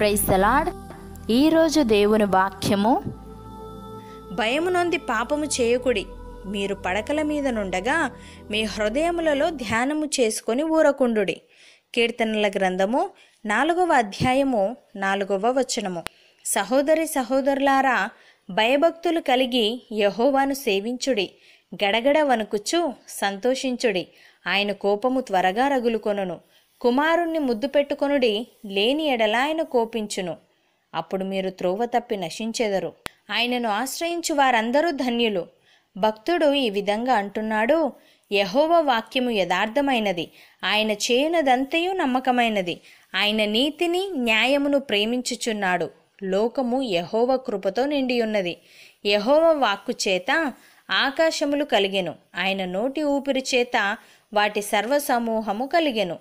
Praise the Lord ఈరోజు దేవుని వాక్యము. భయమునొంది పాపము చేయకుడి. మీరు పడకల మీద నుండగా మీ హృదయములలో ధ్యానము చేసుకొని ఊరకుండుడి. కీర్తనల గ్రంథము నాలుగవ అధ్యాయము నాలుగవ వచనము. సహోదరి సహోదరులారా భయభక్తులు కలిగి యహోవాను సేవించుడి. గడగడ వణుకుచు సంతోషించుడి. ఆయన కోపము త్వరగా రగులుకొనును. కుమారుణ్ణి ముద్దు పెట్టుకొనుడి లేని ఎడల ఆయన కోపించును. అప్పుడు మీరు త్రోవ తప్పి నశించెదరు. ఆయనను ఆశ్రయించు వారందరూ ధన్యులు. భక్తుడు ఈ విధంగా అంటున్నాడు యహోవ వాక్యము యథార్థమైనది. ఆయన చేయనదంతయు నమ్మకమైనది. ఆయన నీతిని న్యాయమును ప్రేమించుచున్నాడు. లోకము యహోవ కృపతో నిండి ఉన్నది యహోవ వాక్కు చేత ఆకాశములు కలిగెను. ఆయన నోటి ఊపిరి చేత వాటి సర్వసమూహము కలిగెను.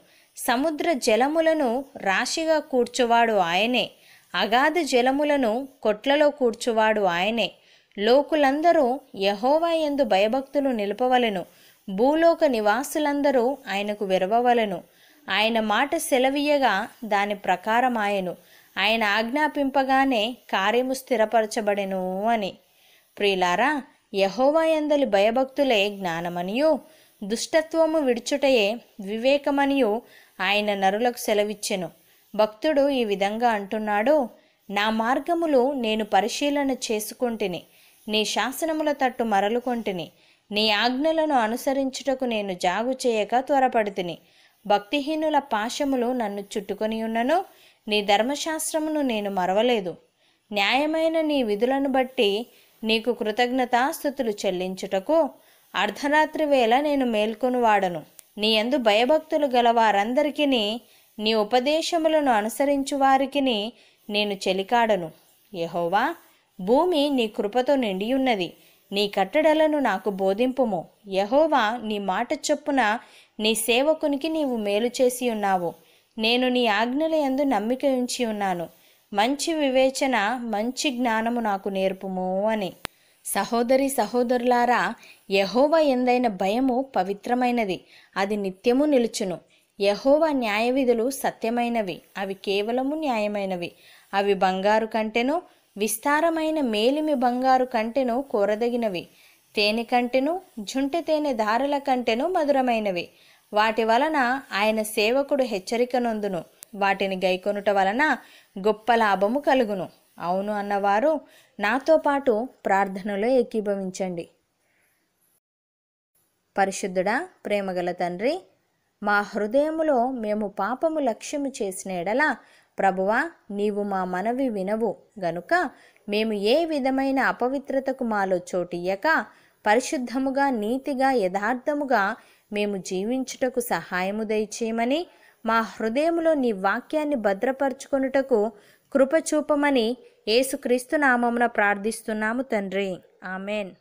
సముద్ర జలములను రాశిగా కూర్చువాడు ఆయనే. అగాధ జలములను కొట్లలో కూర్చువాడు ఆయనే. లోకులందరూ యహోవా యందు భయభక్తులు నిలపవలను. భూలోక నివాసులందరూ ఆయనకు విరవవలెను. ఆయన మాట సెలవీయగా దాని ప్రకారం ఆయను ఆయన ఆజ్ఞాపింపగానే కార్యము స్థిరపరచబడెను అని. ప్రియులారా యహోవా ఎందలి భయభక్తులే జ్ఞానమనియు. దుష్టత్వము విడుచుటయే వివేకమనియు. ఆయన నరులకు సెలవిచ్చెను. భక్తుడు ఈ విధంగా అంటున్నాడు నా మార్గములు నేను పరిశీలన చేసుకొంటిని నీ శాసనముల తట్టు మరలుకొంటిని నీ ఆజ్ఞలను అనుసరించుటకు నేను జాగు చేయక త్వరపడితిని. భక్తిహీనుల పాశములు నన్ను చుట్టుకొని ఉన్నను నీ ధర్మశాస్త్రమును నేను మరవలేదు. న్యాయమైన నీ విధులను బట్టి నీకు కృతజ్ఞతాస్థుతులు చెల్లించుటకు అర్ధరాత్రి వేళ నేను మేల్కొని వాడను నీ యందు భయభక్తులు గల వారందరికీ నీ ఉపదేశములను అనుసరించు వారికి నేను చెలికాడను. యహోవా భూమి నీ కృపతో నిండియున్నది. నీ కట్టడలను నాకు బోధింపుము. యహోవా నీ మాట చొప్పున నీ సేవకునికి నీవు మేలు చేసి ఉన్నావు. నేను నీ ఆజ్ఞల ఎందు నమ్మిక ఉంచి ఉన్నాను. మంచి వివేచన మంచి జ్ఞానము నాకు నేర్పుము అని. సహోదరి సహోదరులారా యహోవ ఎందైన భయము పవిత్రమైనది అది నిత్యము నిలుచును. యహోవ న్యాయవిధులు సత్యమైనవి అవి కేవలము న్యాయమైనవి. అవి బంగారు కంటెను విస్తారమైన మేలిమి బంగారు కంటెను కోరదగినవి. తేనె కంటెను జుంటి తేనె ధారల కంటెను మధురమైనవి. వాటి వలన ఆయన సేవకుడు హెచ్చరిక నొందును. వాటిని గైకొనుట వలన గొప్ప లాభము కలుగును. అవును అన్నవారు నాతో పాటు ప్రార్థనలో ఏకీభవించండి. పరిశుద్ధుడా ప్రేమగల తండ్రి మా హృదయములో మేము పాపము లక్ష్యము చేసిన ఎడల ప్రభువా నీవు మా మనవి వినవు. గనుక మేము ఏ విధమైన అపవిత్రతకు మాలో చోటియ్యక పరిశుద్ధముగా నీతిగా యథార్థముగా మేము జీవించుటకు సహాయము దయచేయమని మా హృదయములో నీ వాక్యాన్ని భద్రపరచుకొనుటకు కృప చూపమని యేసుక్రీస్తు నామమున ప్రార్థిస్తున్నాము తండ్రి. ఆమెన్.